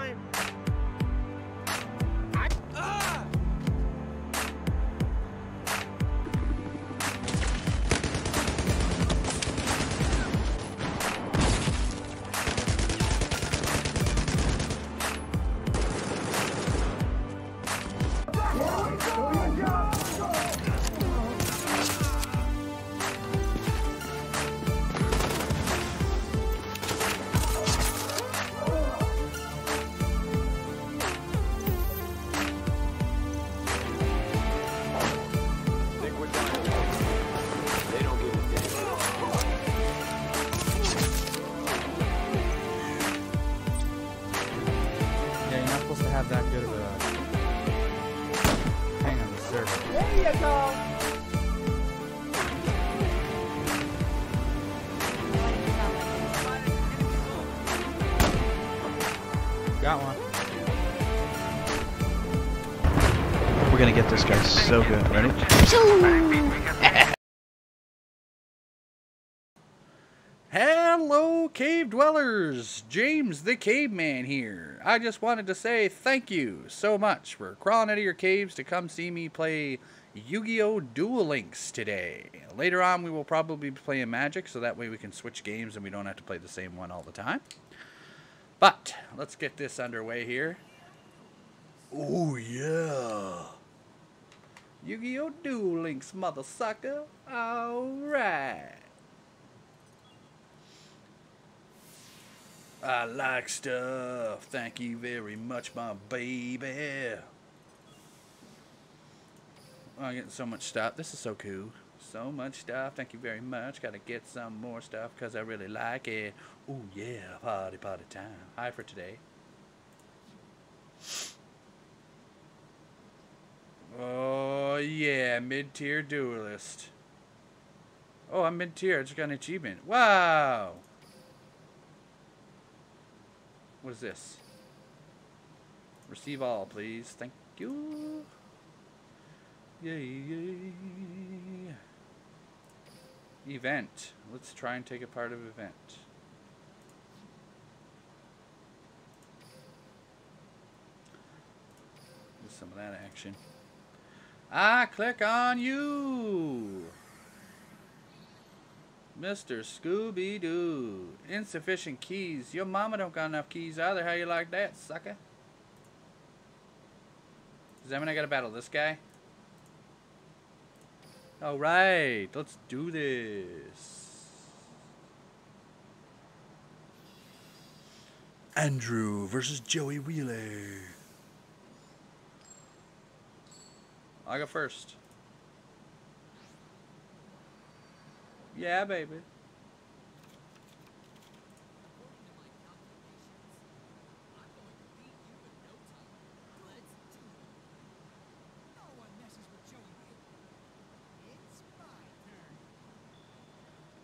time. So good. Ready? Hello, cave dwellers! James the Caveman here. I just wanted to say thank you so much for crawling out of your caves to come see me play Yu-Gi-Oh! Duel Links today. Later on, we will probably be playing Magic, so that way we can switch games and we don't have to play the same one all the time. But, let's get this underway here. Oh, yeah. Yu-Gi-Oh! Duel Links, mother sucker. Alright. I like stuff. Thank you very much, my baby. I'm getting so much stuff. This is so cool. So much stuff. Thank you very much. Gotta get some more stuff because I really like it. Oh, yeah. Party, party time. Hi for today. Oh, yeah. Mid tier duelist. Oh, I'm mid tier. I just got an achievement. Wow. What is this? Receive all, please. Thank you. Yay, yay. Event. Let's try and take a part of event. Some of that action. I click on you. Mr. Scooby Doo. Insufficient keys. Your mama don't got enough keys either. How you like that, sucker? Does that mean I gotta battle this guy? Alright, let's do this. Andrew versus Joey Wheeler. I go first. Yeah, baby.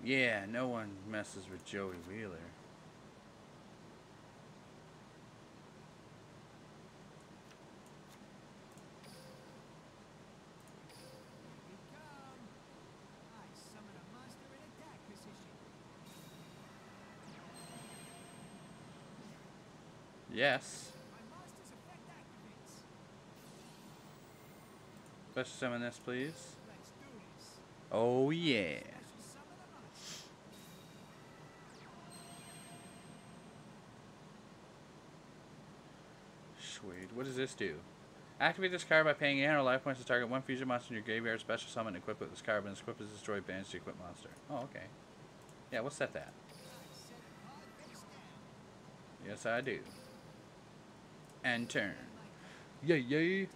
Yeah, no one messes with Joey Wheeler. Yes. Special summon this, please. Oh, yeah. Sweet. What does this do? Activate this card by paying 800 life points to target one fusion monster in your graveyard. Special summon and equip with this card. When this equip is destroyed, banish the equip monster. Oh, okay. Yeah, we'll set that. Yes, I do. And turn. Yay, yay.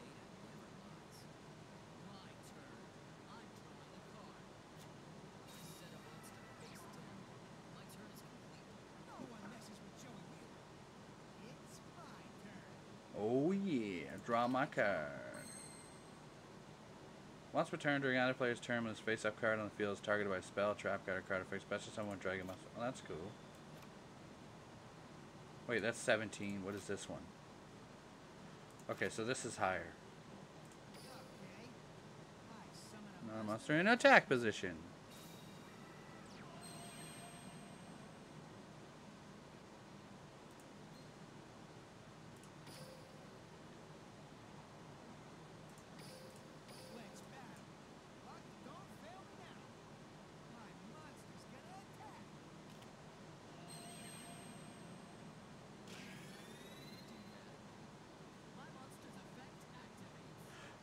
Oh yeah, draw my card. Once per turn during either player's turn, when this face-up card on the field is targeted by a spell, trap card, or card effect, special summon dragon monster. Oh, that's cool. Wait, that's 17. What is this one? Okay, so this is higher. Non-monster in attack position.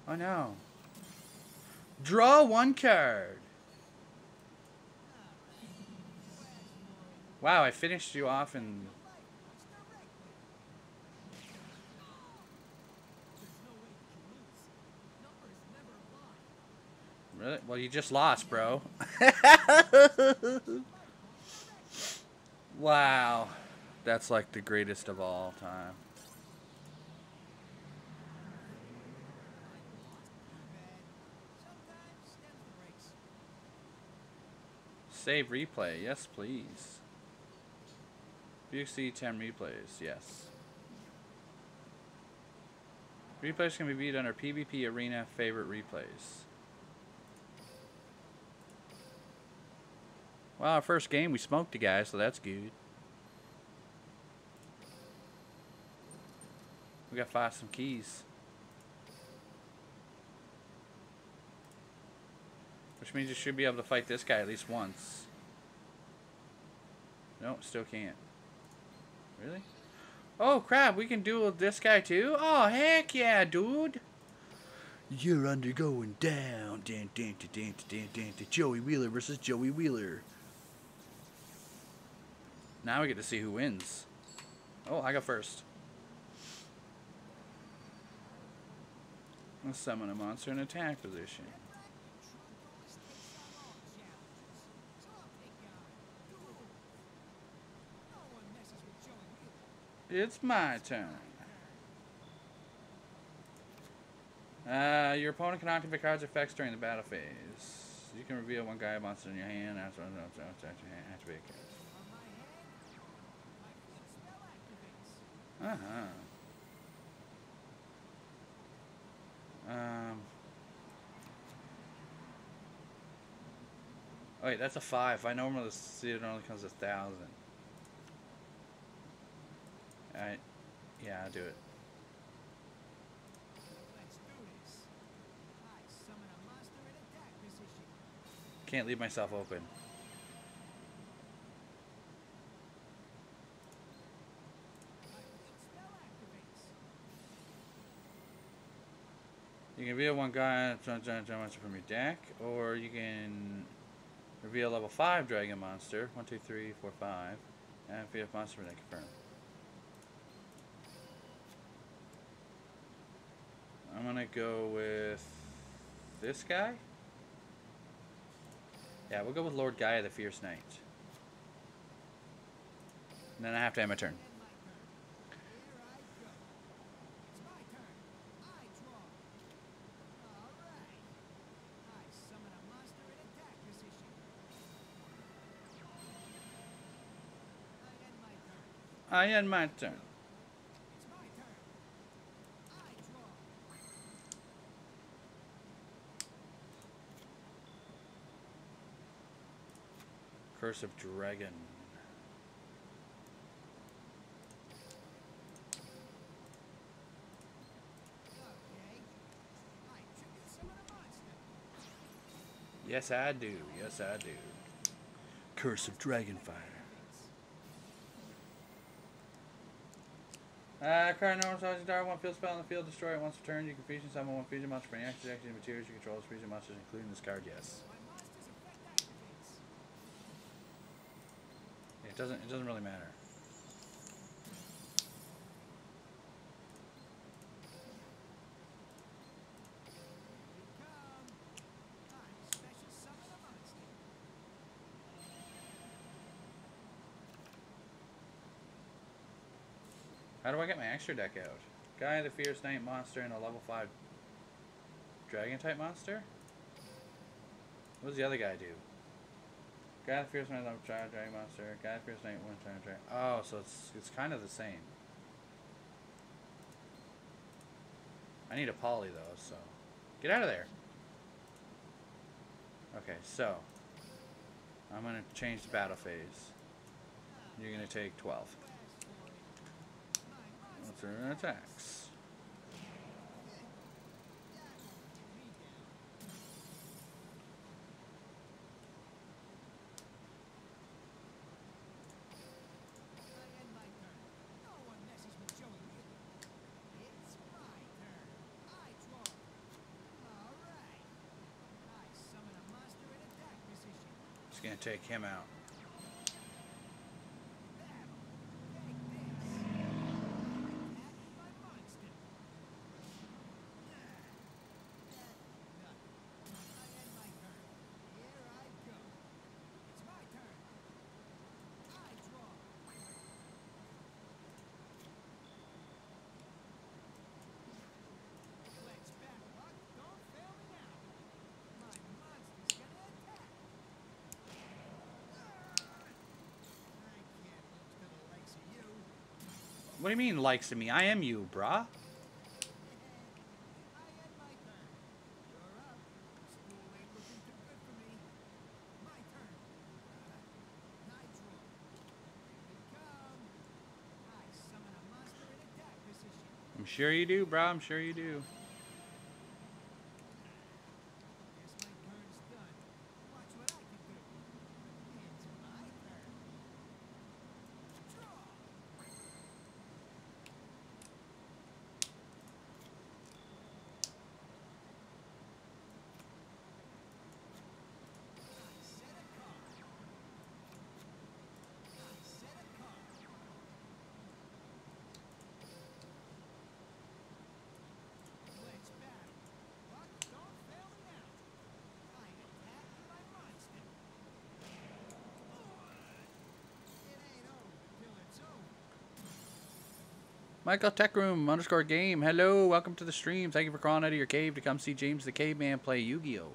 Oh no. Draw one card. Wow, I finished you off and... Really? Well, you just lost, bro. wow. That's like the greatest of all time. Save replay. Yes, please. See 10 replays. Yes. Replays can be viewed under PvP Arena favorite replays. Well, our first game we smoked a guy, so that's good. We got five some keys. Which means you should be able to fight this guy at least once. No, still can't. Really? Oh crap, we can duel this guy too? Oh heck yeah, dude! You're undergoing down. Dan, dan, dan, dan, dan, dan. Joey Wheeler versus Joey Wheeler. Now we get to see who wins. Oh, I go first. Let's summon a monster in attack position. It's my turn. Uh, your opponent can activate cards effects during the battle phase. You can reveal one Gaia monster in your hand after activate cards. Uh huh. Um. Wait, that's a five. I normally see it only comes a thousand. Alright. Yeah, I'll do it. Can't leave myself open. You can reveal one Gaia monster from your deck, or you can reveal level 5 dragon monster. 1, 2, 3, 4, 5. And if you have monster deck confirm. I'm gonna go with this guy. Yeah, we'll go with Lord Gaia the Fierce Knight. And then I have to end my turn. I end my turn. Curse of Dragon. Yes, I do. Yes, I do. Curse of Dragonfire. Uh, current normal size star one field spell on the field, destroy it once per turn. You can fusion summon one fusion monster for any action materials you control as fusion monsters, including this card. Yes. It doesn't. It doesn't really matter. How do I get my extra deck out? Gaia, the Fierce Knight monster, and a level 5 Dragon type monster? What does the other guy do? Gaia, the Fierce Knight, 5 Dragon monster. Gaia, the Fierce Knight, one time Dragon. Oh, so it's, it's kind of the same. I need a poly though, so. Get out of there! Okay, so. I'm gonna change the battle phase. You're gonna take 12. What's her attacks? Just gonna take him out. What do you mean likes of me? I am you, brah. I'm sure you do, brah. I'm sure you do. Michael Tech Room underscore game. Hello, welcome to the stream. Thank you for crawling out of your cave to come see James the Caveman play Yu-Gi-Oh.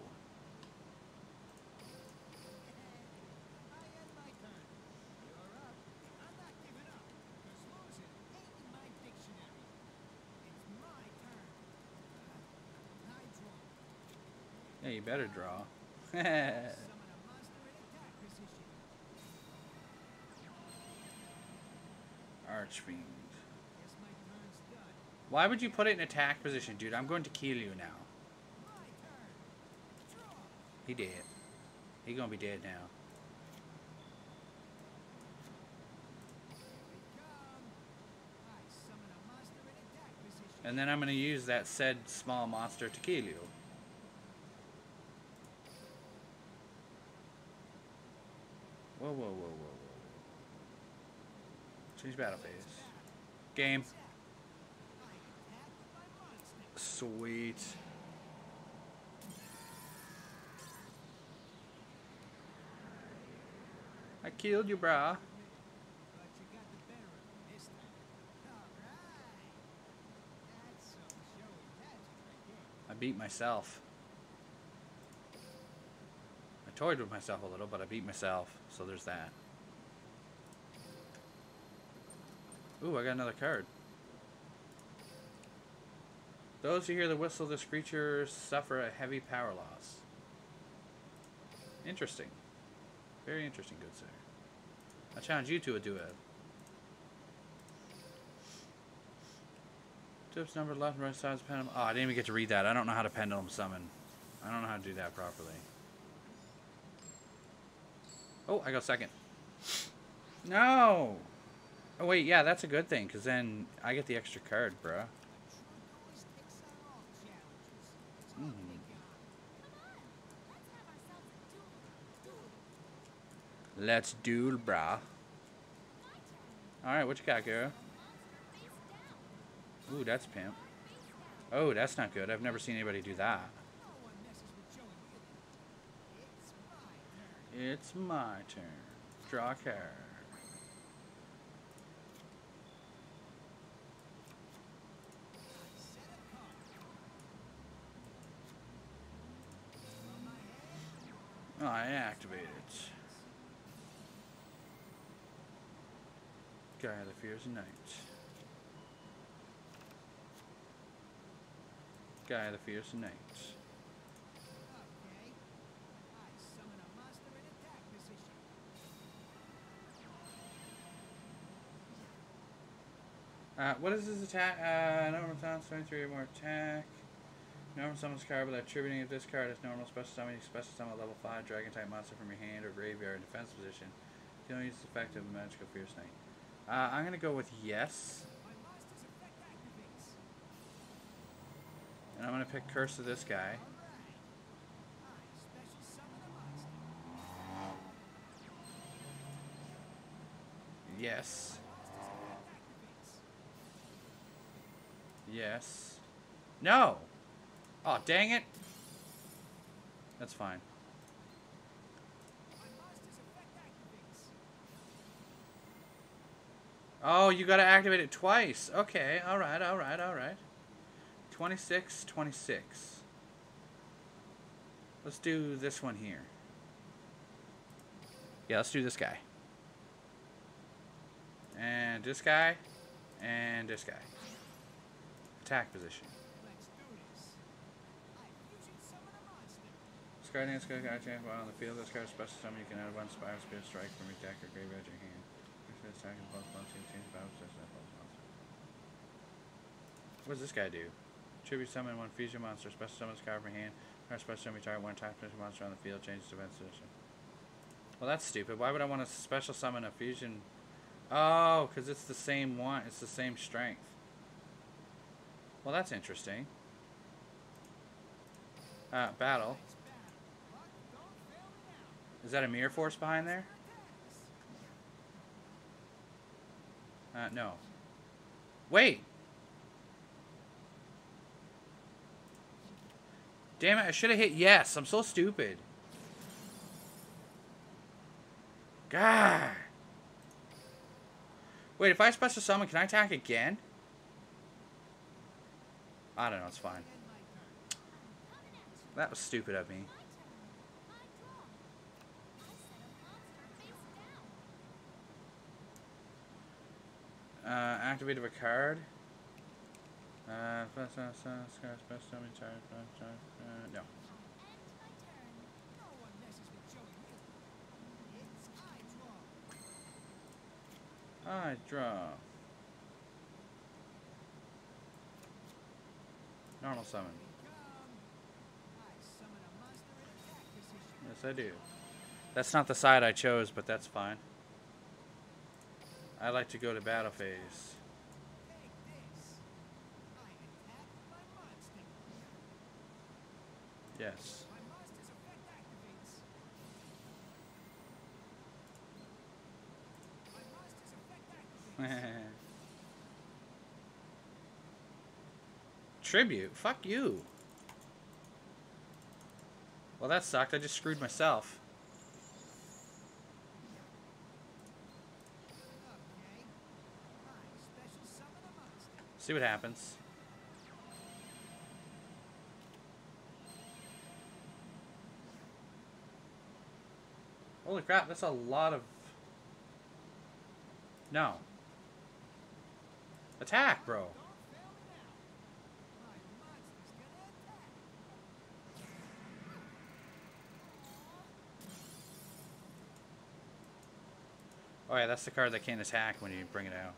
Yeah, you better draw. Archfiend. Why would you put it in attack position, dude? I'm going to kill you now. He dead. He gonna be dead now. And then I'm gonna use that said small monster to kill you. Whoa, whoa, whoa, whoa, whoa. Change battle phase. Game. Sweet. I killed you, brah. I beat myself. I toyed with myself a little, but I beat myself, so there's that. Ooh, I got another card. Those who hear the whistle of this creature suffer a heavy power loss. Interesting. Very interesting, good sir. I challenge you to a duet. Tips number left and right sides pendulum. Oh, I didn't even get to read that. I don't know how to pendulum summon. I don't know how to do that properly. Oh, I go second. No! Oh, wait, yeah, that's a good thing, because then I get the extra card, bruh. Let's duel, brah. Alright, what you got, girl? Ooh, that's pimp. Oh, that's not good. I've never seen anybody do that. It's my turn. Draw card. Oh, I activate it. Gaia Fierce Knight. Gaia the Fierce Knight. Uh, what is his attack? Uh, normal sounds 23 or more attack. Normal summons card without attributing if this card is normal special summon, special summon a level 5 dragon type monster from your hand or graveyard in defense position. You don't use the effect of magical fierce knight. Uh, I'm going to go with yes. And I'm going to pick Curse of this guy. Yes. Yes. No! Oh, dang it! That's fine. Oh, you gotta activate it twice. Okay, alright, alright, alright. 26, 26. Let's do this one here. Yeah, let's do this guy. And this guy. And this guy. Attack position. On the field. This card special summon you can add one spiral spear strike from your deck or graveyard your hand. This attack and plus one change change battle position that plus. What does this guy do? Tribute summon one fusion monster, special summon card from hand. Or special summon target one attack special monster on the field, changes defense position. Well, that's stupid. Why would I want to special summon a fusion? Oh, because it's the same one. It's the same strength. Well, that's interesting. Uh, battle. Is that a mirror force behind there? Uh, no. Wait! Damn it, I should have hit yes. I'm so stupid. God. Wait, if I special summon, can I attack again? I don't know, it's fine. That was stupid of me. Activate of a card. Uh, uh, no. I draw. Normal summon. Yes, I do. That's not the side I chose, but that's fine. I like to go to battle phase. Yes. Tribute? Fuck you. Well, that sucked. I just screwed myself. See what happens. Holy crap, that's a lot of... No. Attack, bro. Oh yeah, that's the card that can't attack when you bring it out.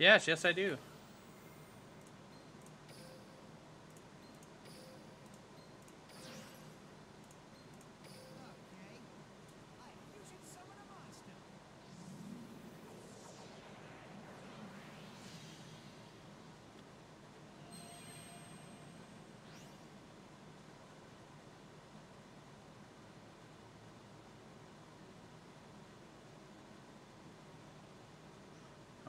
Yes, yes I do.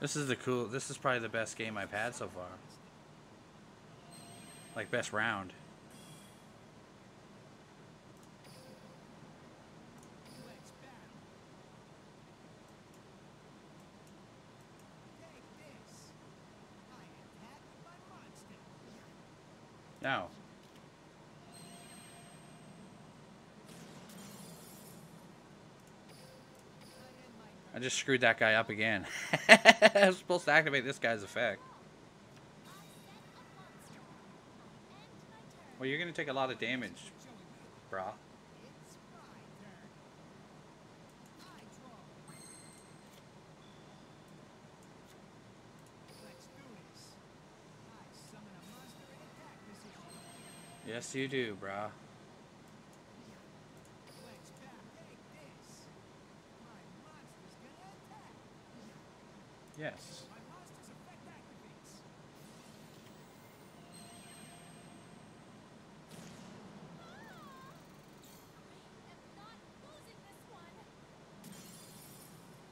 This is the cool... This is probably the best game I've had so far. Like, best round. No. I just screwed that guy up again. I was supposed to activate this guy's effect. Well, you're going to take a lot of damage, brah. Yes, you do, brah. Yes.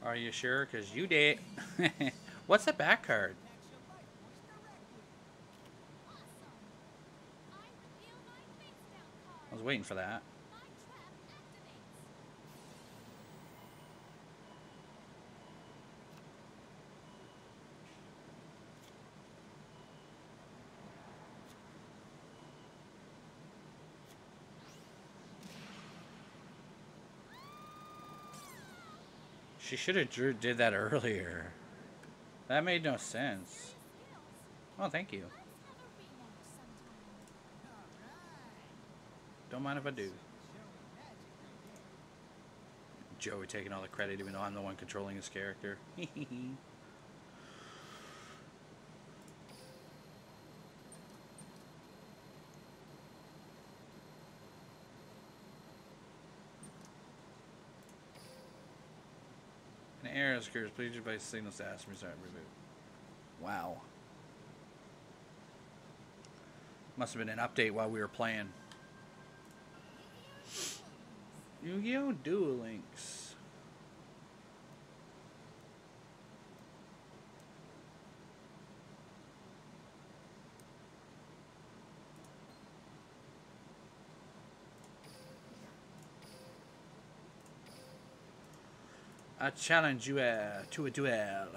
Are you sure? Because you did. What's the back card? I was waiting for that. She should have drew did that earlier. That made no sense. Oh, thank you. Don't mind if I do. Joey taking all the credit even though I'm the one controlling his character. An error occurs. Please replace signal status and restart reboot. Wow. Must have been an update while we were playing. Yu-Gi-Oh! Duel Links. I challenge you uh, to a duel.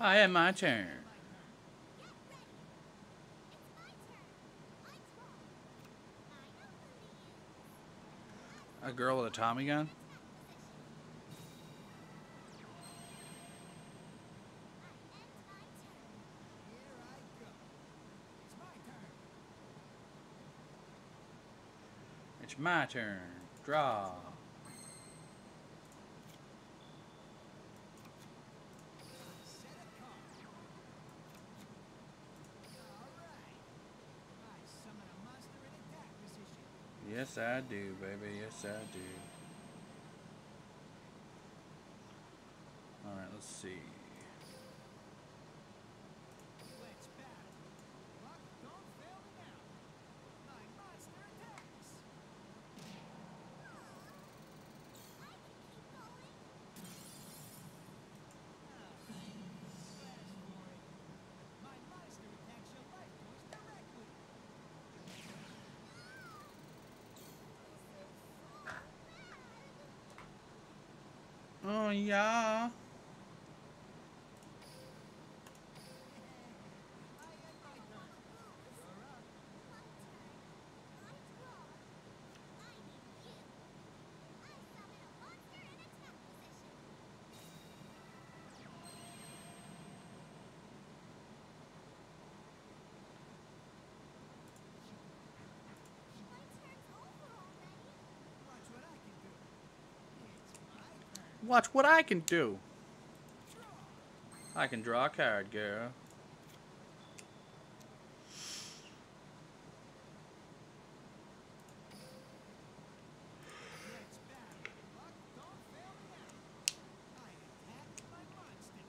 I have my turn. A girl with a Tommy gun? It's my turn. Draw. Yes, I do, baby. Yes, I do. All right, let's see. Let's battle. Luck, don't fail me now. My monster attacks. Ah, flash for it. My monster attacks your life force directly. Oh yeah. I am my turn. You're up. Watch what I can do. It's my turn. Watch what I can do. I can draw a card, girl. Let's battle. Luck, don't fail me now. I attack my monster.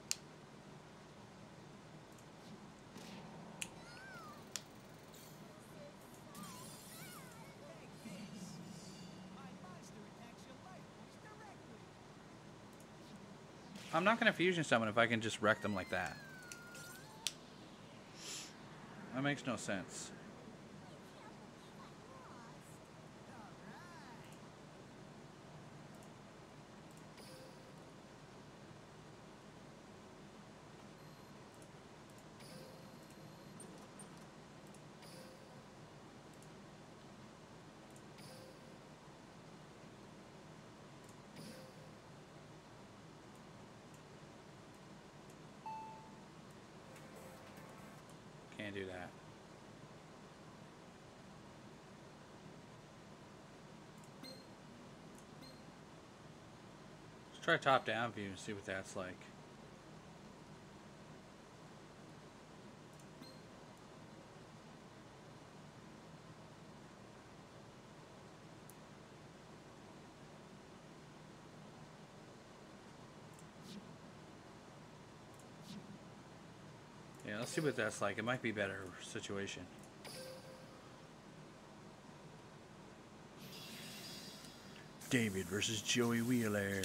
Take this. My monster attacks your life force directly. I'm not gonna fusion summon if I can just wreck them like that. That makes no sense. Can't do that. Let's try top down view and see what that's like. Yeah, let's see what that's like. It might be a better situation. David versus Joey Wheeler.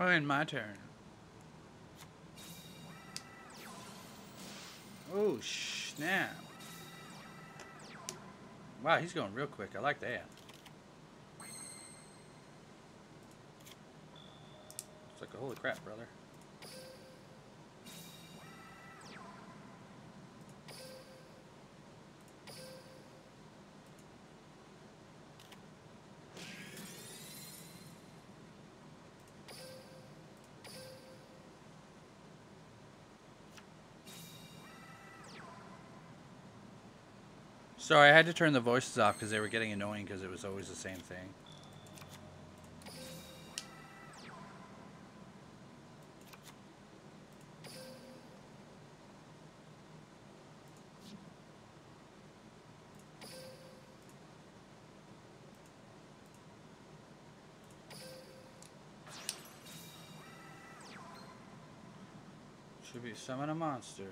Oh, and my turn. Oh, snap. Wow, he's going real quick. I like that. It's like, a holy crap, brother. Sorry, I had to turn the voices off because they were getting annoying because it was always the same thing. Should be summon a monster.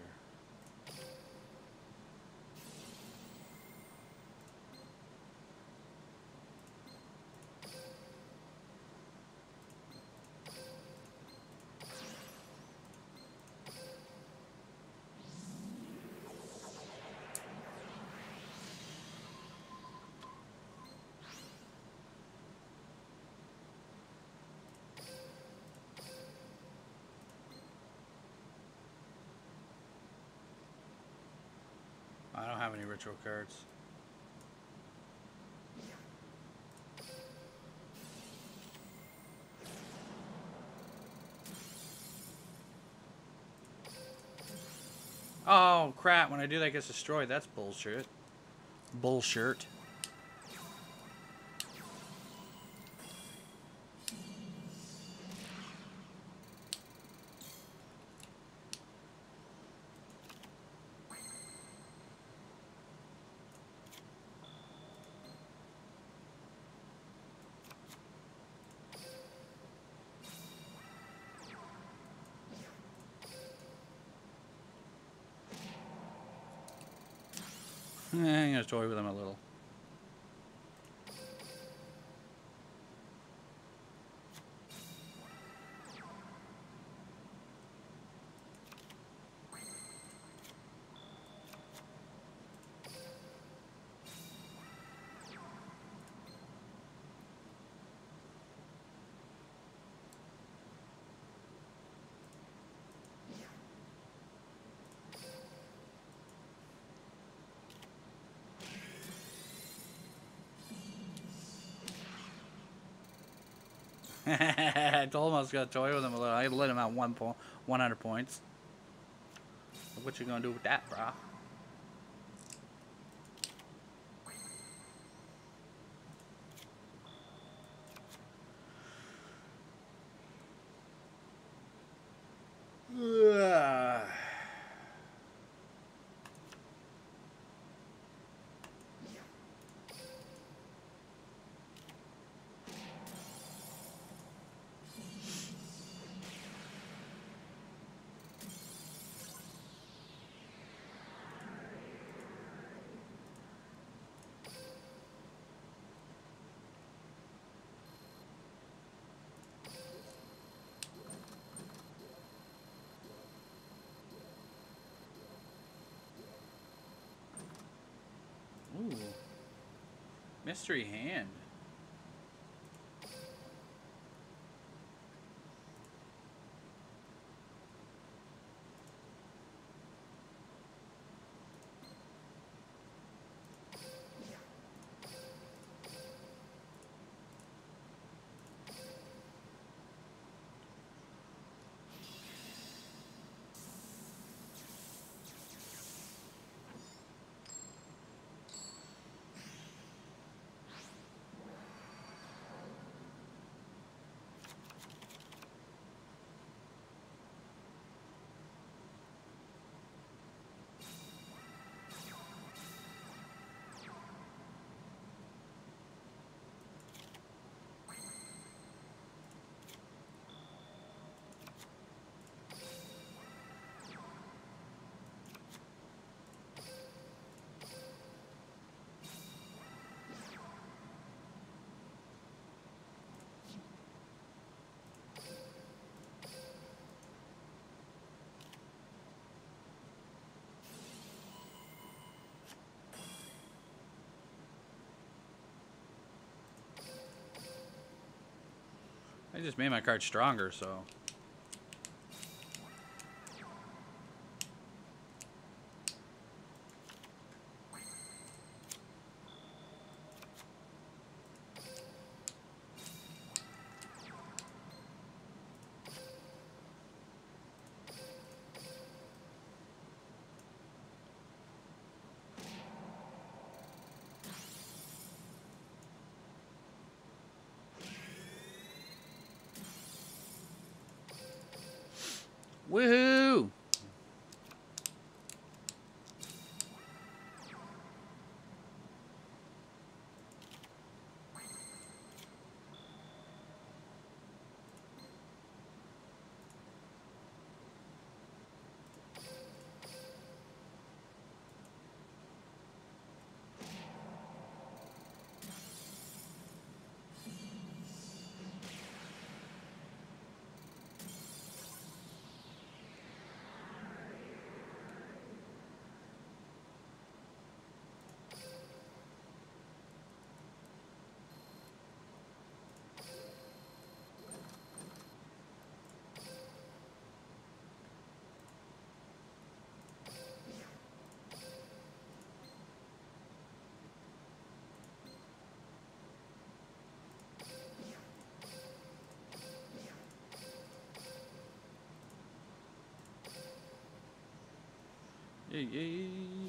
Cards. Oh crap, when I do that gets destroyed. That's bullshit. Bullshit. Eh, I'm gonna toy with him a little. I told him I was gonna toy with him a little. I let him out one point, 100 points. What you gonna do with that, brah? Ugh. Ooh. Mystery hand. I just made my card stronger, so. Woohoo! Yeah, yeah.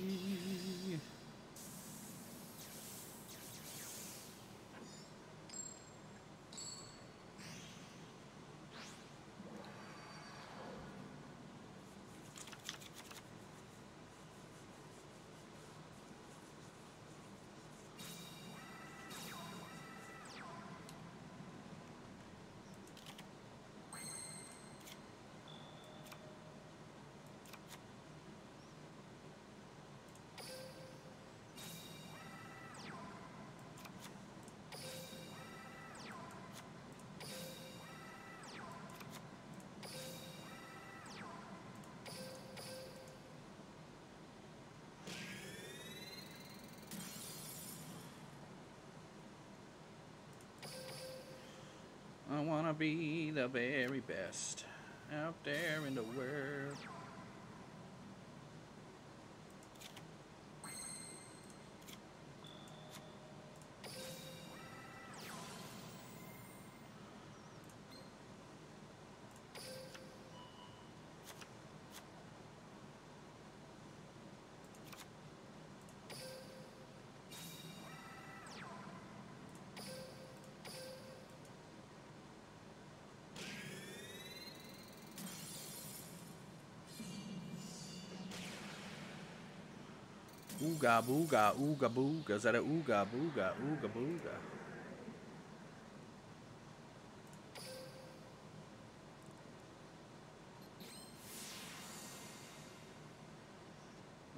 Wanna be the very best out there in the world. Ooga booga, ooga booga, is that a ooga booga, ooga booga?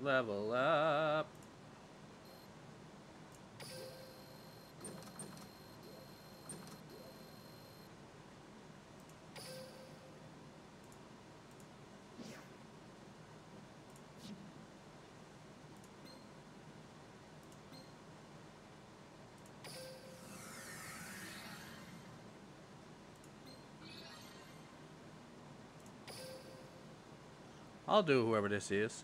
Level up. I'll do whoever this is.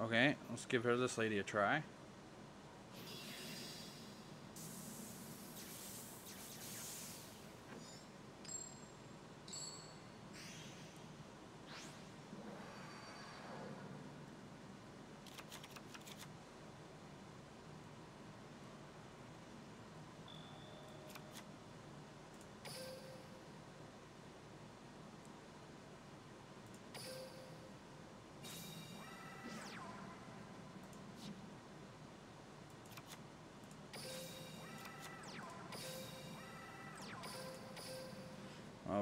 Okay, let's give her this lady a try.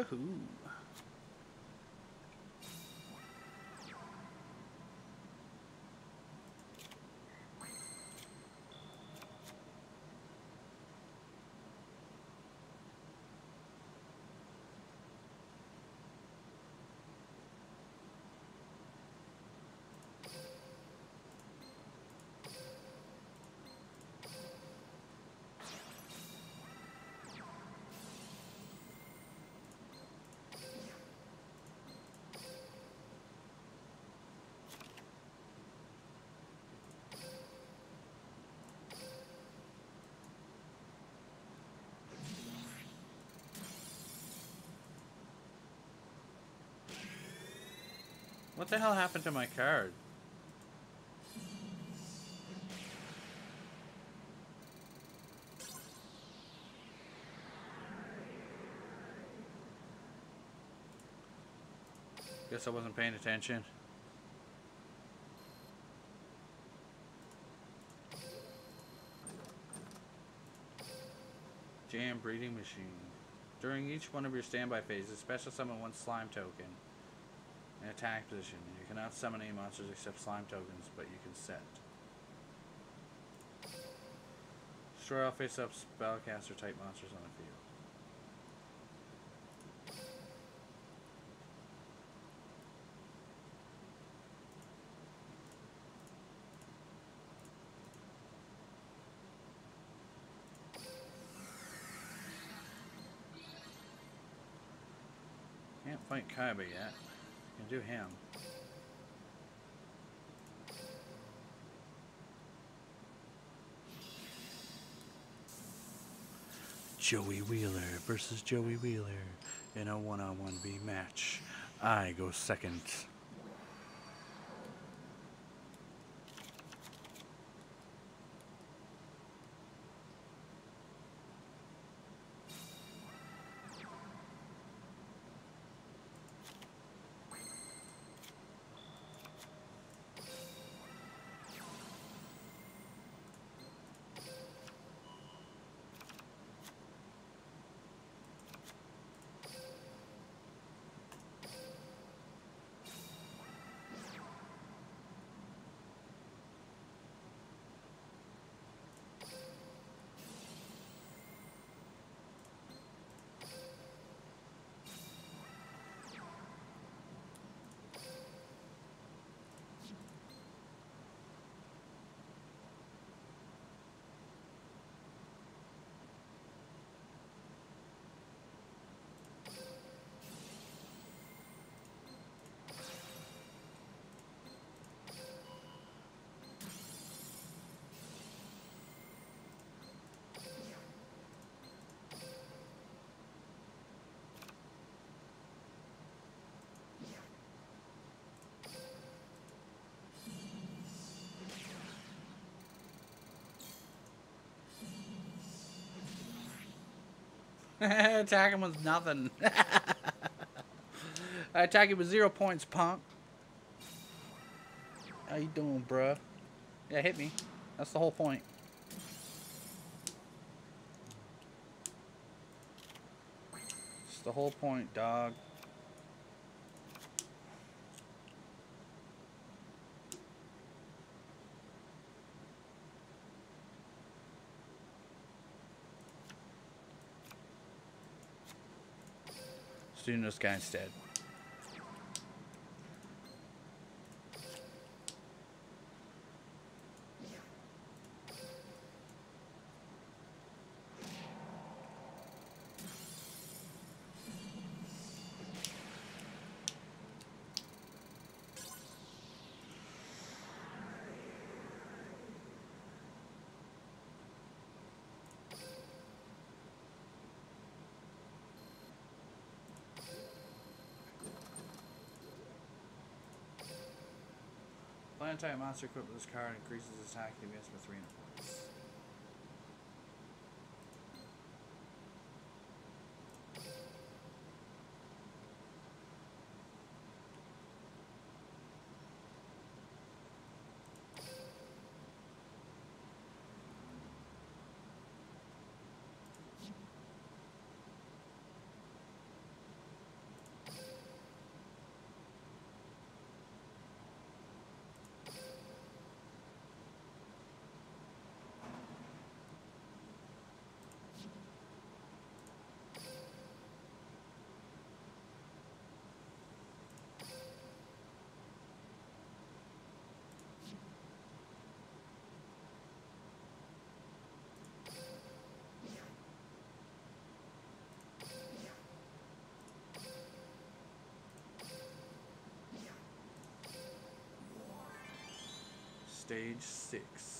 Woohoo. What the hell happened to my card? Guess I wasn't paying attention. Jam breeding machine. During each one of your standby phases, special summon one slime token in attack position. You cannot summon any monsters except slime tokens, but you can set. Destroy all face-up spellcaster type monsters on the field. Can't fight Kaiba yet. Do him. Joey Wheeler versus Joey Wheeler in a one-on-one B match. I go second. attack him with nothing. I attack him with zero points, punk. How you doing, bruh? Yeah, hit me. That's the whole point. It's the whole point, dog. Do this guy instead. Planetary monster equipped with this card increases its attack by 300 points. Stage 6.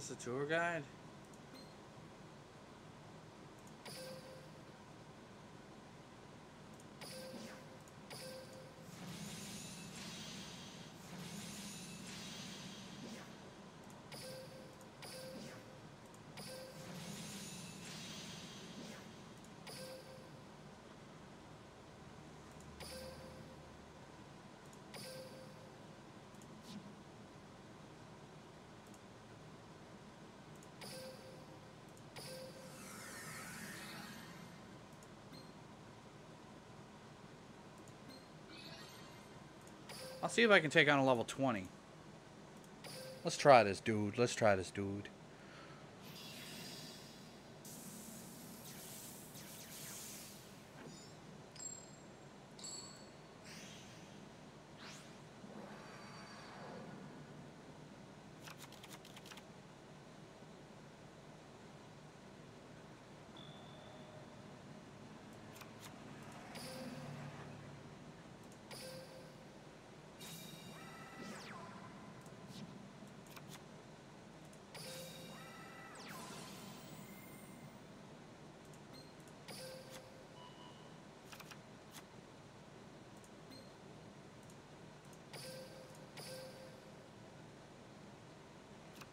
This a tour guide? I'll see if I can take on a level 20. Let's try this, dude. Let's try this, dude.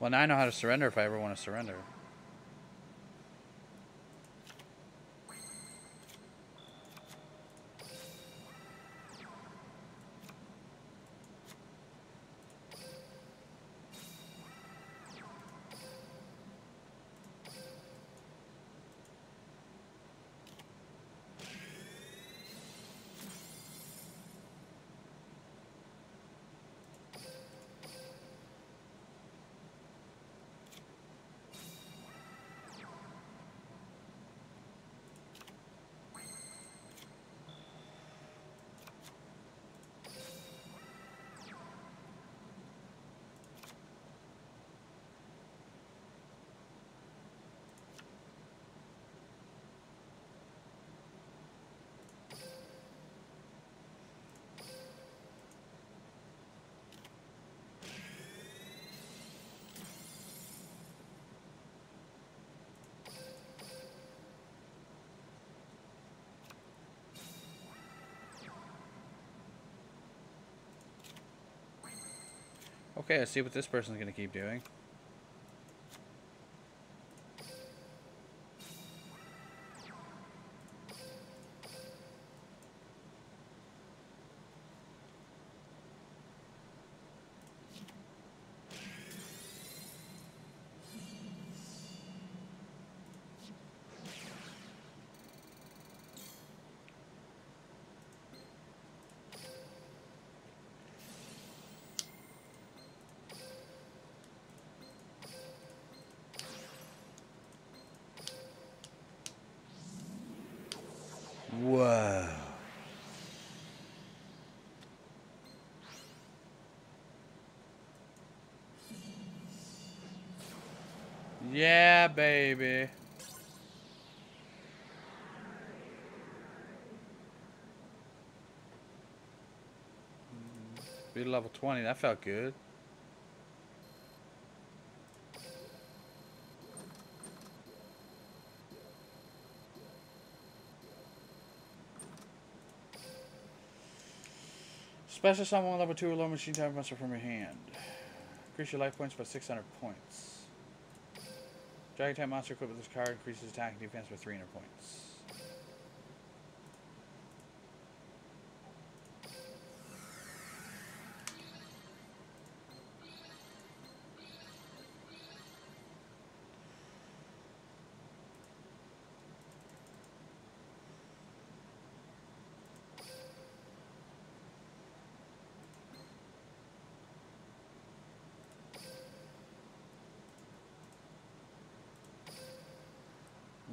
Well, now I know how to surrender if I ever want to surrender. Okay, let's see what this person's to keep doing. Yeah, baby. Be level 20. That felt good. Special summon level 2 low machine type monster from your hand. Increase your life points by 600 points. Dragon type monster equipped with this card increases attack and defense by 300 points.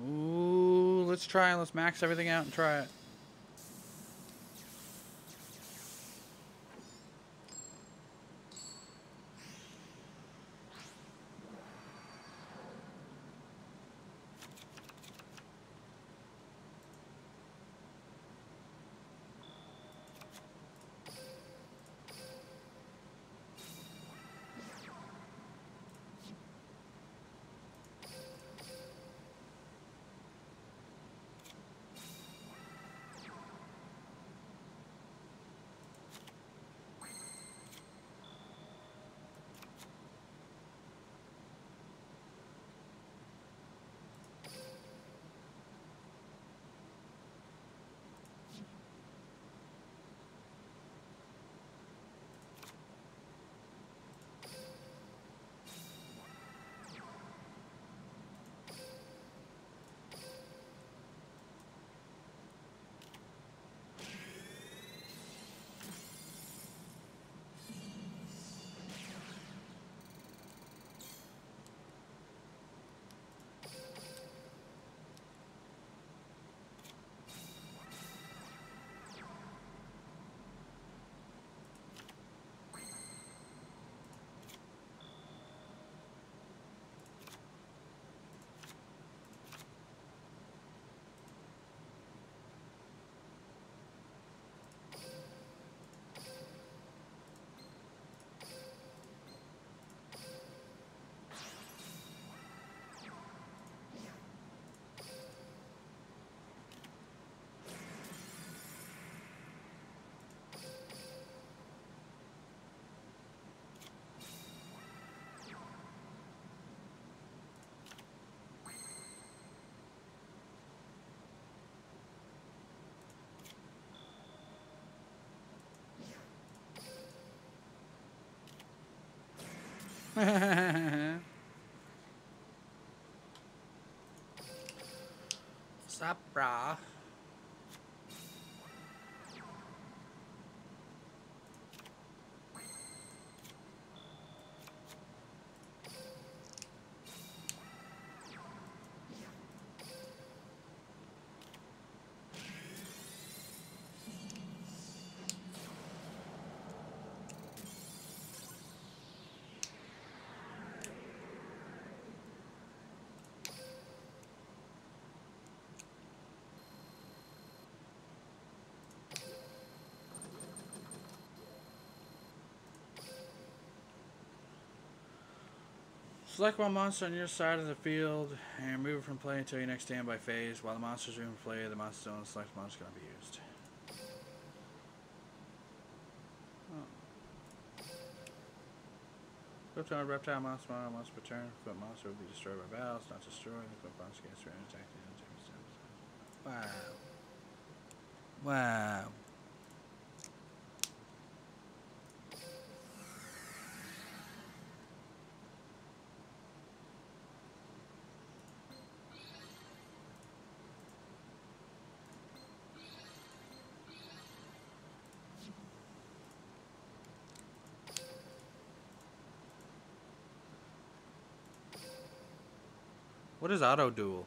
Ooh, let's try and let's max everything out and try it. Sapra. Select one monster on your side of the field and move it from play until your next standby phase. While the monster's in play, the monster zone select monster cannot be used. Oh. A reptile monster model once per turn. Equip monster will be destroyed by battles, not destroyed. Equip monster gets ran attack. Wow. Wow. What is auto duel?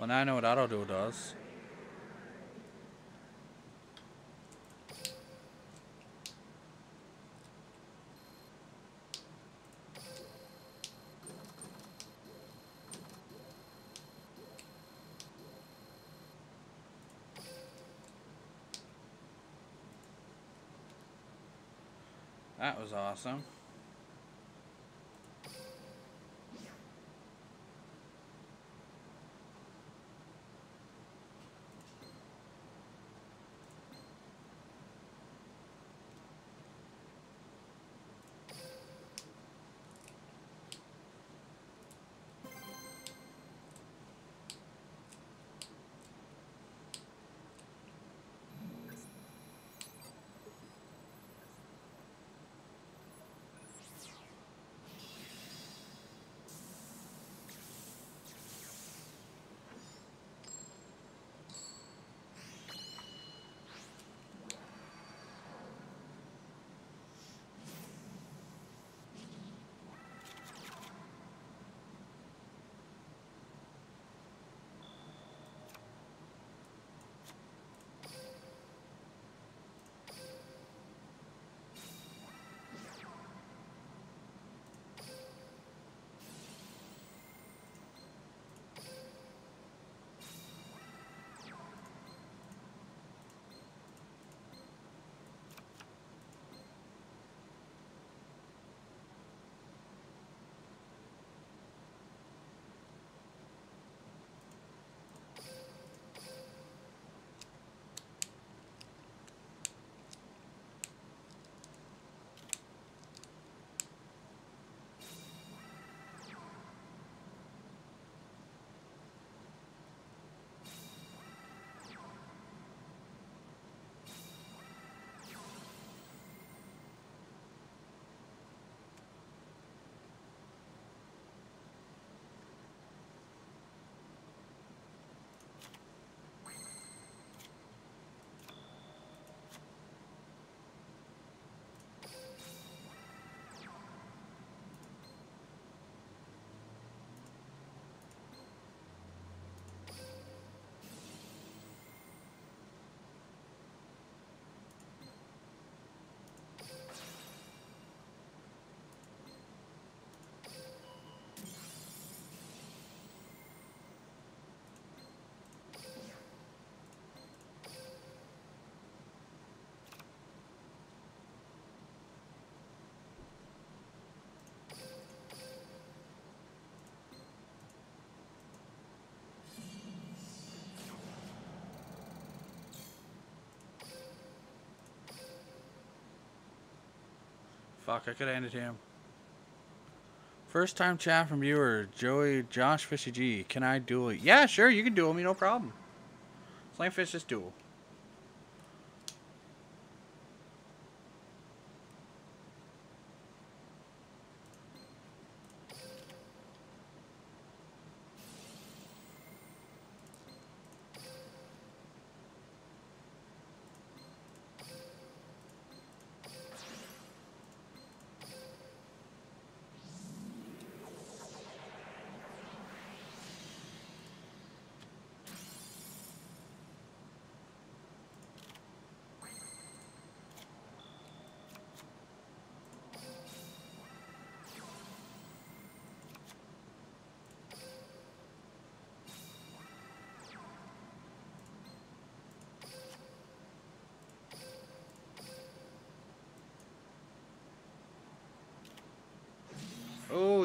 Well, now I know what auto duel does. That was awesome. Fuck, I could have ended him. First time chat from viewer, Joey Josh Fishy G. Can I duel? Yeah, sure, you can duel me, no problem. Slamfish just duel.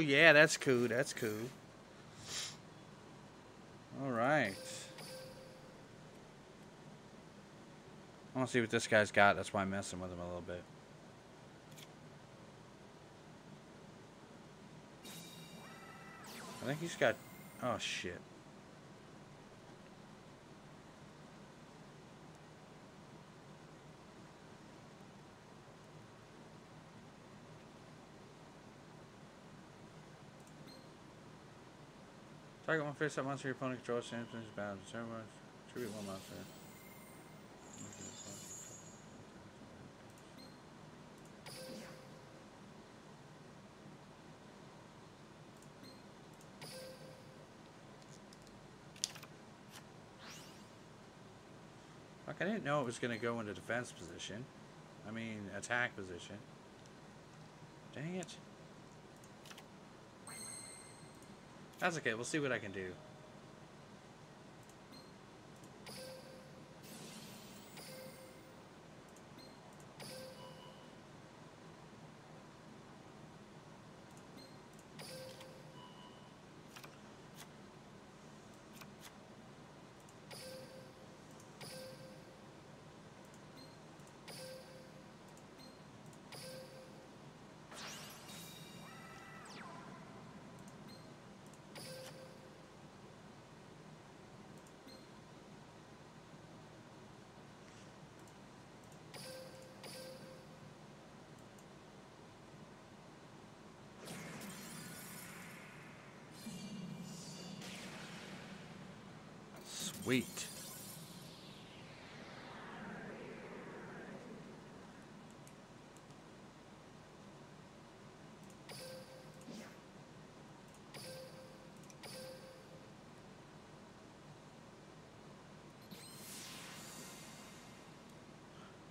Yeah, that's cool. That's cool. All right. I want to see what this guy's got. That's why I'm messing with him a little bit. I think he's got. Oh shit. Target one face up monster your opponent controls same things. Ceremony tribute one monster. Fuck, I didn't know it was gonna go into defense position. I mean, attack position. Dang it. That's okay, we'll see what I can do. Sweet.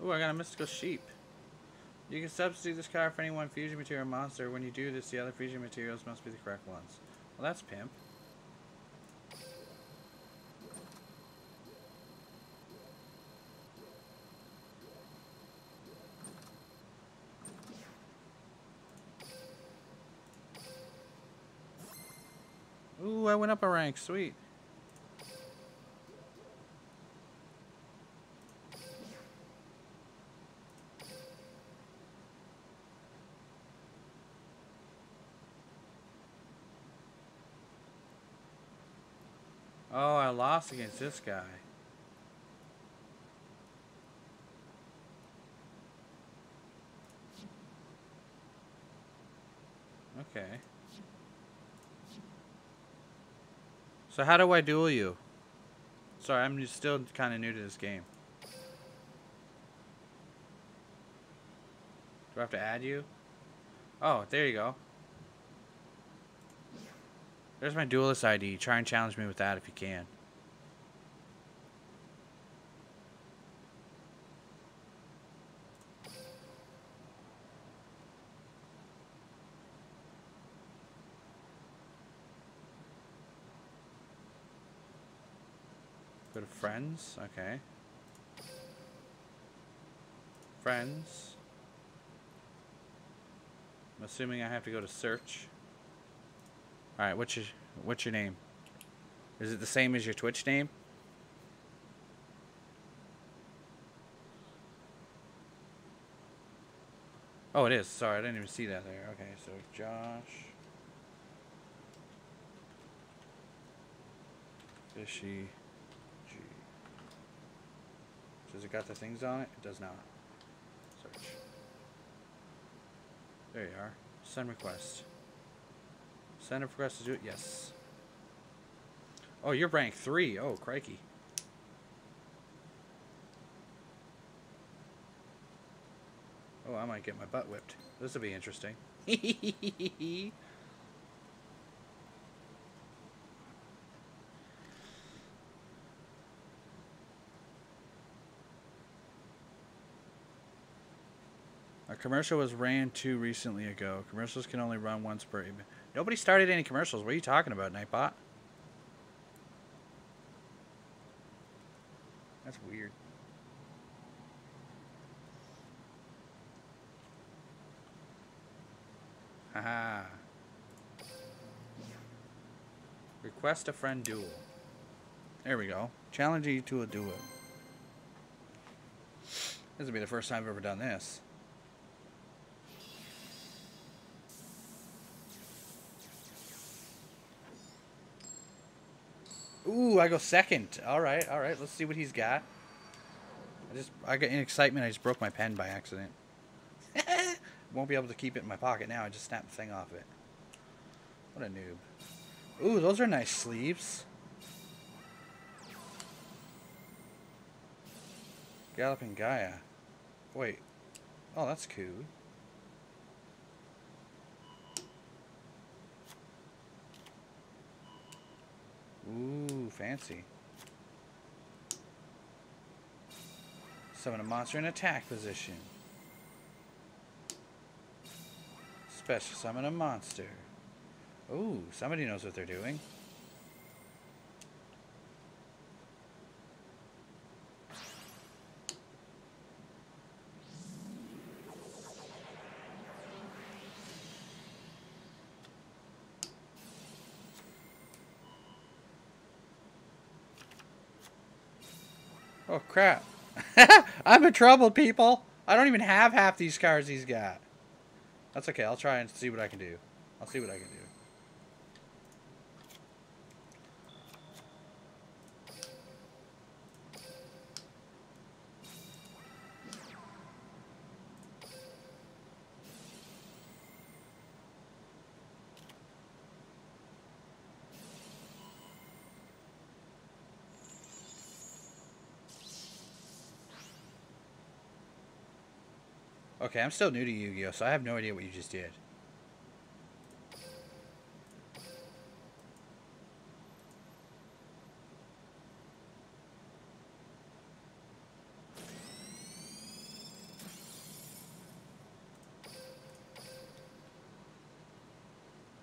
Ooh, I got a mystical sheep. You can substitute this card for any one fusion material monster. When you do this, the other fusion materials must be the correct ones. Well, that's pimp. Ooh, I went up a rank. Sweet. Oh, I lost against this guy. Okay. So how do I duel you? Sorry, I'm still kind of new to this game. Do I have to add you? Oh, there you go. There's my duelist ID. Try and challenge me with that if you can. Friends. Okay. Friends. I'm assuming I have to go to search. All right, what's your what's your name? Is it the same as your Twitch name? Oh, it is. Sorry, I didn't even see that there. Okay, so Josh. Fishy. Does it got the things on it? It does not. Search. There you are. Send request. Send a request to do it? Yes. Oh, you're rank 3. Oh, crikey. Oh, I might get my butt whipped. This will be interesting. commercial was ran too recently ago. Commercials can only run once per email. Nobody started any commercials. What are you talking about, Nightbot? That's weird. Haha. Request a friend duel. There we go. Challenge you to a duel. This will be the first time I've ever done this. Ooh, I go second. All right, all right. Let's see what he's got. I just, I got in excitement. I just broke my pen by accident. Won't be able to keep it in my pocket now. I just snapped the thing off it. What a noob. Ooh, those are nice sleeves. Galloping Gaia. Wait. Oh, that's cool. Ooh, fancy. Summon a monster in attack position. Special summon a monster. Ooh, somebody knows what they're doing. Crap. I'm in trouble, people. I don't even have half these cars he's got. That's okay. I'll try and see what I can do. I'll see what I can do. Okay, I'm still new to Yu-Gi-Oh, so I have no idea what you just did.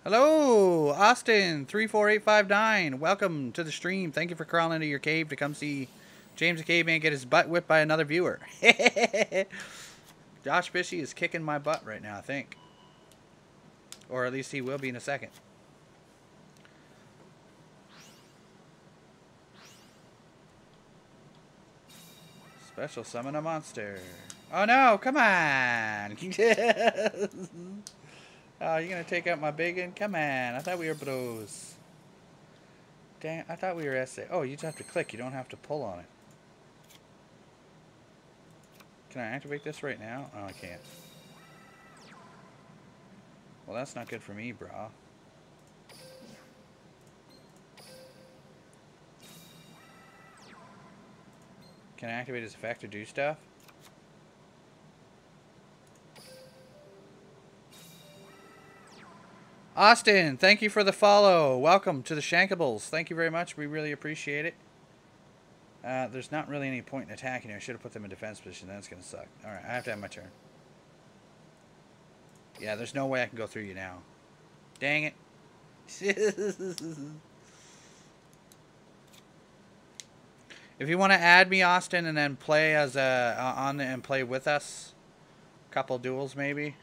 Hello, Austin three four eight five nine. Welcome to the stream. Thank you for crawling into your cave to come see James the Caveman get his butt whipped by another viewer. Josh Fishy is kicking my butt right now, I think. Or at least he will be in a second. Special summon a monster. Oh no, come on! oh, you're gonna take out my big bacon? Come on, I thought we were bros. Dang, I thought we were SA. Oh, you just have to click, you don't have to pull on it. Can I activate this right now? Oh, I can't. Well, that's not good for me, brah. Can I activate his effect to do stuff? Austin, thank you for the follow. Welcome to the Shankables. Thank you very much. We really appreciate it. Uh, there's not really any point in attacking here. I should have put them in defense position. That's going to suck. Alright, I have to have my turn. Yeah, there's no way I can go through you now. Dang it. if you want to add me, Austin, and then play as a uh, on the, and play with us, a couple duels maybe.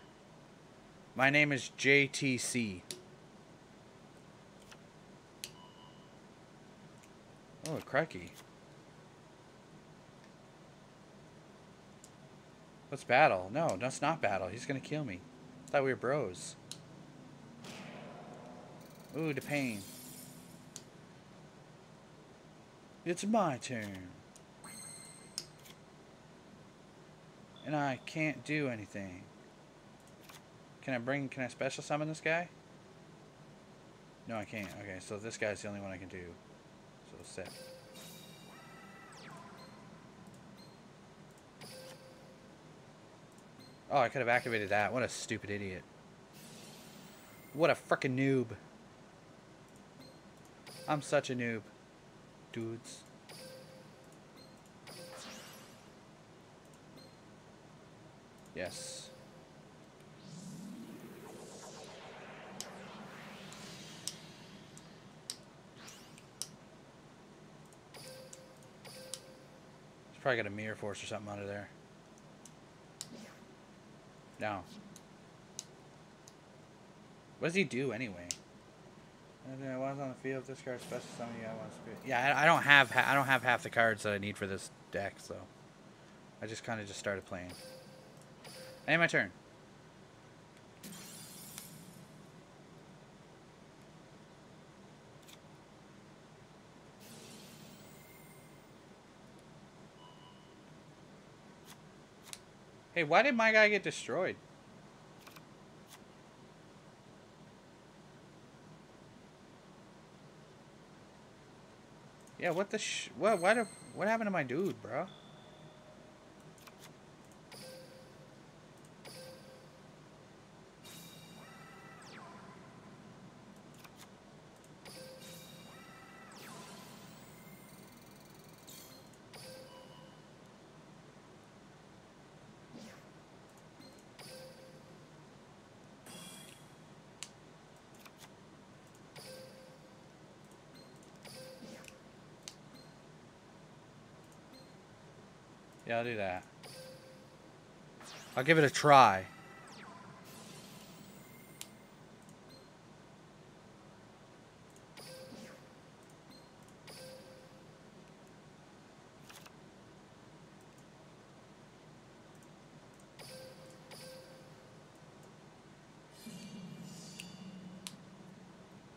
My name is JTC. Oh, crikey. What's battle? No, that's not battle. He's gonna kill me. I thought we were bros. Ooh, the pain. It's my turn. And I can't do anything. Can I bring, can I special summon this guy? No, I can't. Okay, so this guy's the only one I can do. So set. Oh, I could have activated that. What a stupid idiot. What a frickin' noob. I'm such a noob. Dudes. Yes. He's probably got a mirror force or something under there. No. What does he do anyway? I was on the field. This card special summon. Yeah, I want to. Yeah, I, don't have ha I don't have half the cards that I need for this deck, so I just kind of just started playing. Hey, my turn. Hey, why did my guy get destroyed? Yeah, what the sh- what what what happened to my dude, bro? I'll do that. I'll give it a try.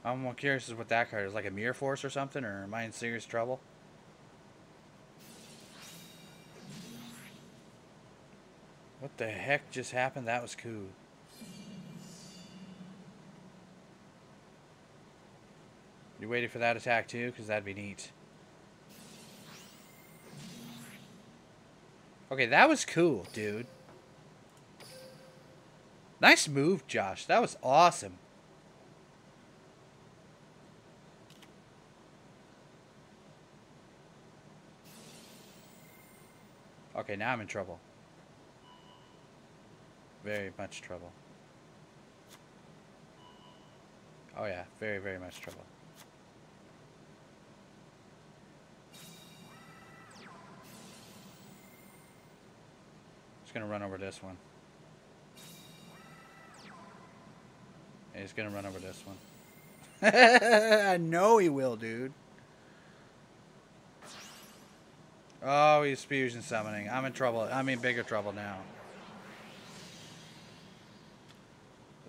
I'm more curious as what that card is, like a Mirror Force or something, or am I in serious trouble? The heck just happened? That was cool. You waited for that attack too? Because that'd be neat. Okay, that was cool, dude. Nice move, Josh. That was awesome. Okay, now I'm in trouble. Very much trouble. Oh yeah, very, very much trouble. Just gonna run over this one. He's gonna run over this one. I know he will, dude. Oh, he's fusion summoning. I'm in trouble. I'm in bigger trouble now.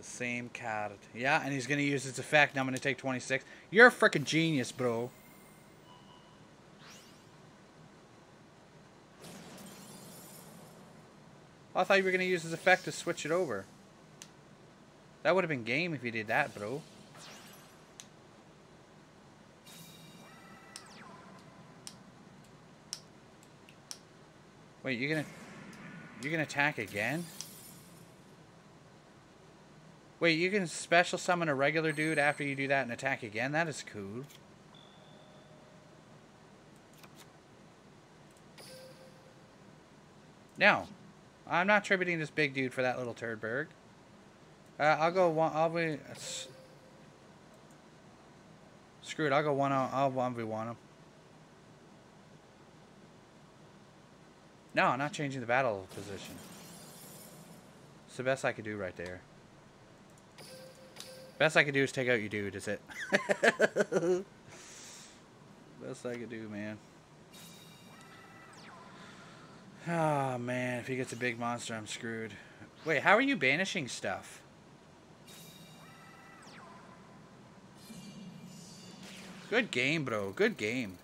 The same card. Yeah, and he's going to use its effect. Now I'm going to take 26. You're a freaking genius, bro. Oh, I thought you were going to use his effect to switch it over. That would have been game if you did that, bro. Wait, you're gonna... You're gonna attack again? Wait, you can special summon a regular dude after you do that and attack again? That is cool. No. I'm not tributing this big dude for that little turdberg. Uh, I'll go one... I'll be... Uh, I'll go one... I'll 1v1 him. No, I'm not changing the battle position. It's the best I could do right there. Best I could do is take out your dude, is it? best I could do, man. Oh man, if he gets a big monster, I'm screwed. Wait, how are you banishing stuff? Good game, bro. Good game.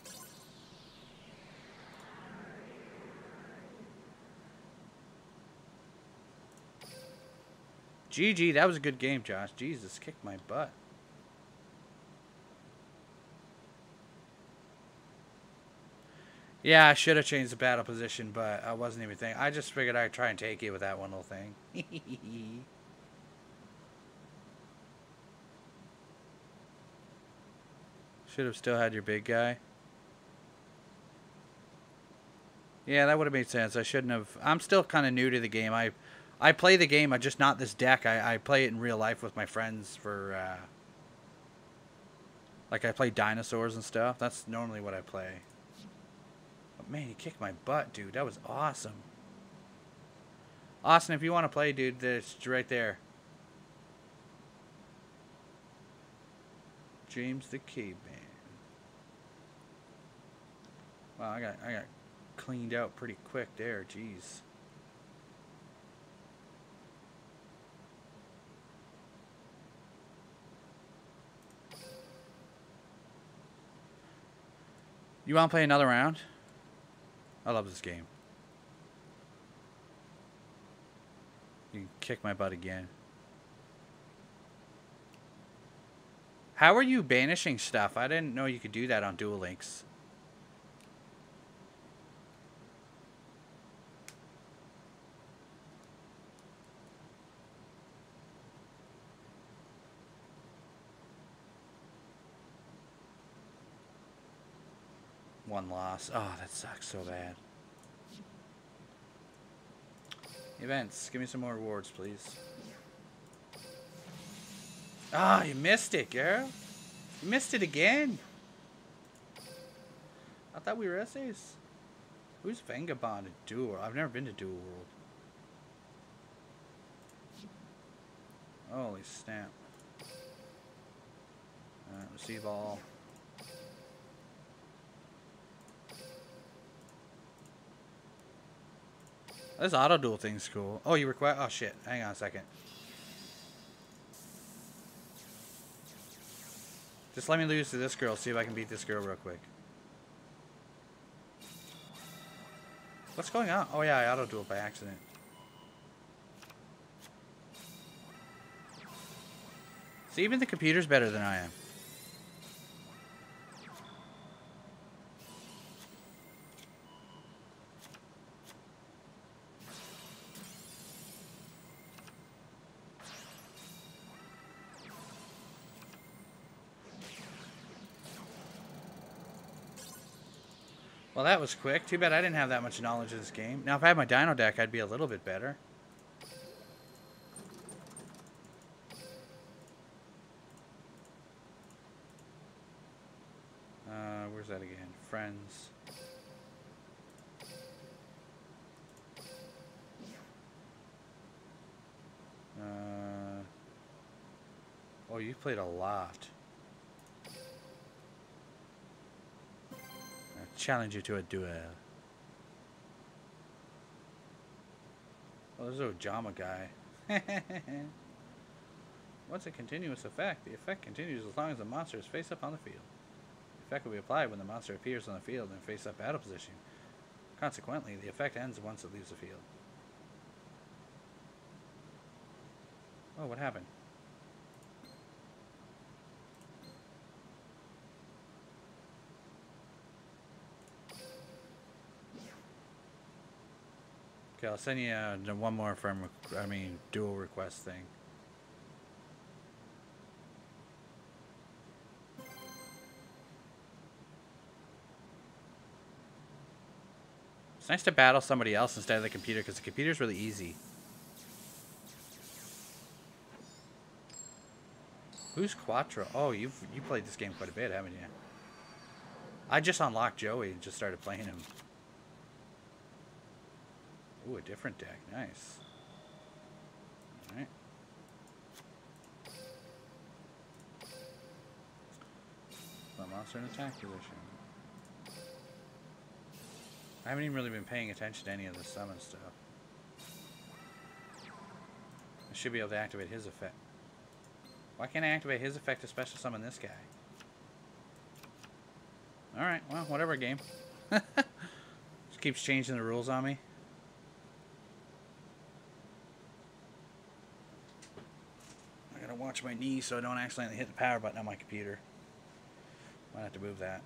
GG, that was a good game, Josh. Jesus, kicked my butt. Yeah, I should have changed the battle position, but I wasn't even thinking. I just figured I'd try and take it with that one little thing. should have still had your big guy. Yeah, that would have made sense. I shouldn't have. I'm still kind of new to the game. I, I play the game. I just not this deck. I, I play it in real life with my friends for. Uh, like I play dinosaurs and stuff. That's normally what I play. But man, you kicked my butt, dude. That was awesome. Austin, if you want to play, dude, it's right there. James the Caveman. Wow, I got I got cleaned out pretty quick there. Jeez. You want to play another round? I love this game. You can kick my butt again. How are you banishing stuff? I didn't know you could do that on Duel Links. One loss. Oh, that sucks so bad. Events. Give me some more rewards, please. Ah, you missed it, girl. You missed it again. I thought we were essays. Who's Vagabond at Duel? I've never been to Duel World. Holy snap. Alright, receive all. This auto duel thing's cool. Oh, you require. Oh shit! Hang on a second. Just let me lose to this girl. See if I can beat this girl real quick. What's going on? Oh yeah, I auto duel by accident. See, even the computer's better than I am. Well, that was quick. Too bad I didn't have that much knowledge of this game. Now, if I had my Dino deck, I'd be a little bit better. Uh, where's that again? Friends. Uh, oh, you've played a lot. Challenge you to a duel. Oh, there's a Jama guy. What's a continuous effect? The effect continues as long as the monster is face up on the field. The effect will be applied when the monster appears on the field in face up battle position. Consequently, the effect ends once it leaves the field. Oh, what happened? Okay, I'll send you uh, one more from, I mean, duel request thing. It's nice to battle somebody else instead of the computer because the computer's really easy. Who's Quattro? Oh, you've you played this game quite a bit, haven't you? I just unlocked Joey and just started playing him. Ooh, a different deck. Nice. Alright. Monster in attack position. I haven't even really been paying attention to any of the summon stuff. I should be able to activate his effect. Why can't I activate his effect to special summon this guy? Alright, well, whatever game. Just keeps changing the rules on me. I gotta watch my knee so I don't accidentally hit the power button on my computer. Might have to move that.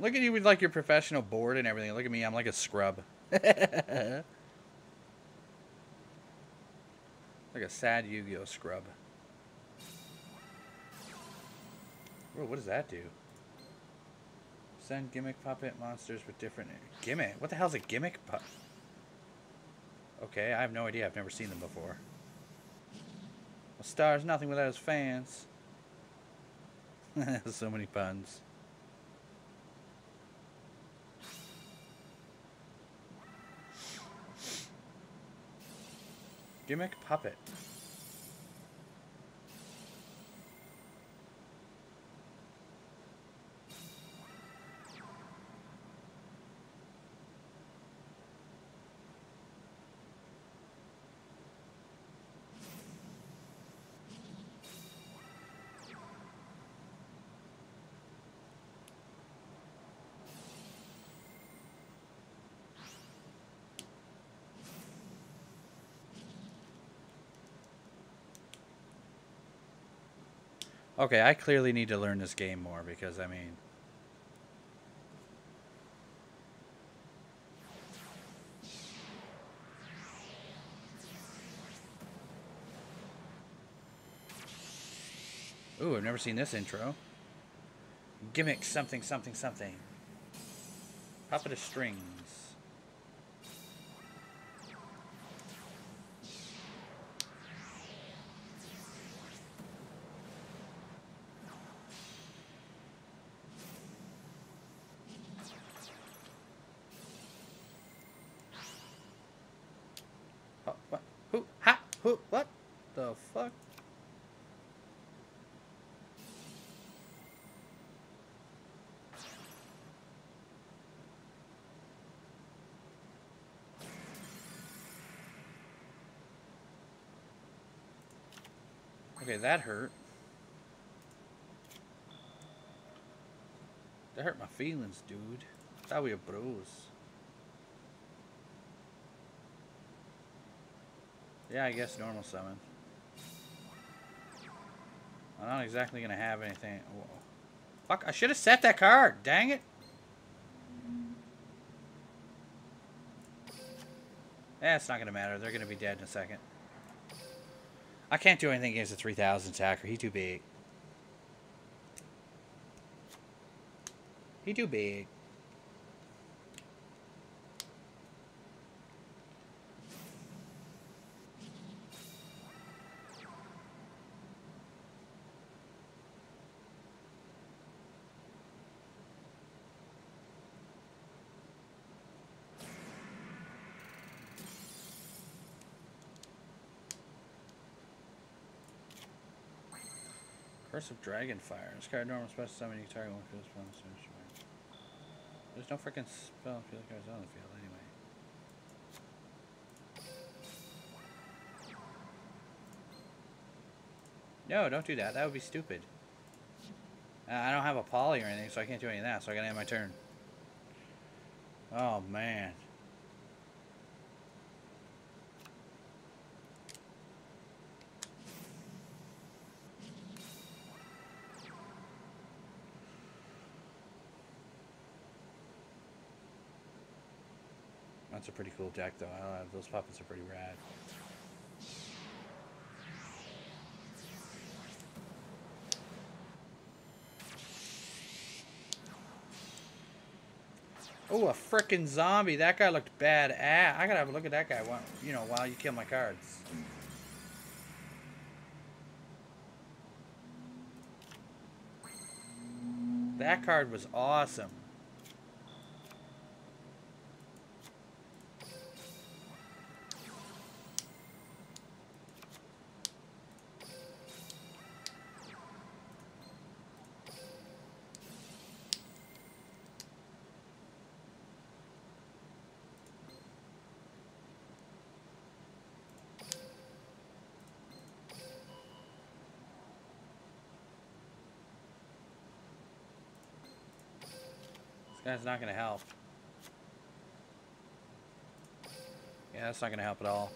Look at you with like your professional board and everything. Look at me, I'm like a scrub. like a sad Yu-Gi-Oh scrub. What does that do? Send gimmick puppet monsters with different gimmick. What the hell's a gimmick pup? Okay, I have no idea. I've never seen them before. Star's nothing without his fans. so many puns. Gimmick puppet. Okay, I clearly need to learn this game more because, I mean... Ooh, I've never seen this intro. Gimmick something something something. Puppet of strings. Huh, what? Who? Ha? Who? What? The fuck? Okay, that hurt. That hurt my feelings, dude. Thought we were bros. Yeah, I guess normal summon. I'm not exactly gonna have anything. Whoa. Fuck, I should have set that card. Dang it. Eh, it's not gonna matter. They're gonna be dead in a second. I can't do anything against a 3000 attacker. He too big. He too big. Curse of Dragonfire. This card normal special summon you target one and search your- There's no freaking spell field cards on the field anyway. No, don't do that. That would be stupid. Uh, I don't have a poly or anything, so I can't do any of that, so I gotta end my turn. Oh, man. That's a pretty cool deck, though. I, those puppets are pretty rad. Oh, a frickin' zombie. That guy looked bad. I gotta have a look at that guy while, you know, while you kill my cards. That card was awesome. That's not going to help. Yeah, that's not going to help at all.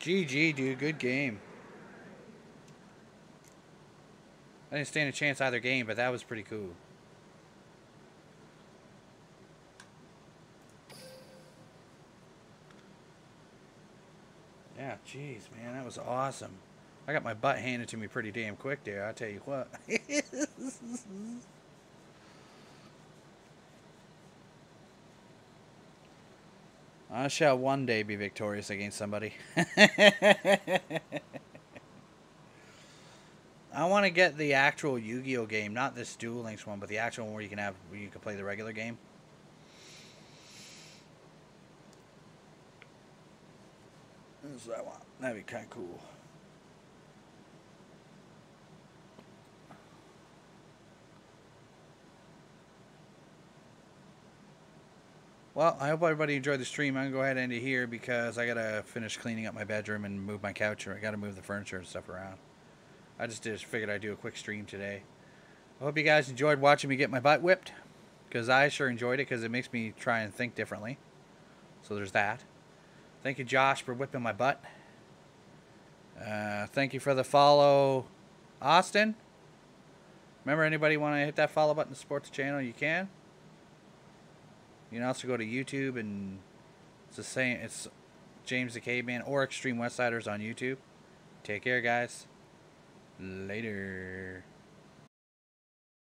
GG, dude. Good game. I didn't stand a chance either game, but that was pretty cool. Yeah, jeez, man, that was awesome. I got my butt handed to me pretty damn quick there, I tell you what. I shall one day be victorious against somebody. I want to get the actual Yu-Gi-Oh game, not this Duel Links one, but the actual one where you can have where you can play the regular game. That's what I want. That'd be kind of cool. Well, I hope everybody enjoyed the stream. I'm gonna go ahead and end it here because I gotta finish cleaning up my bedroom and move my couch, or I gotta move the furniture and stuff around. I just figured I'd do a quick stream today. I hope you guys enjoyed watching me get my butt whipped, because I sure enjoyed it because it makes me try and think differently. So there's that. Thank you, Josh, for whipping my butt. Uh, thank you for the follow, Austin. Remember, anybody want to hit that follow button to support the channel? You can. You can also go to YouTube and it's the same. It's James the Caveman or Extreme Westsiders on YouTube. Take care, guys. Later.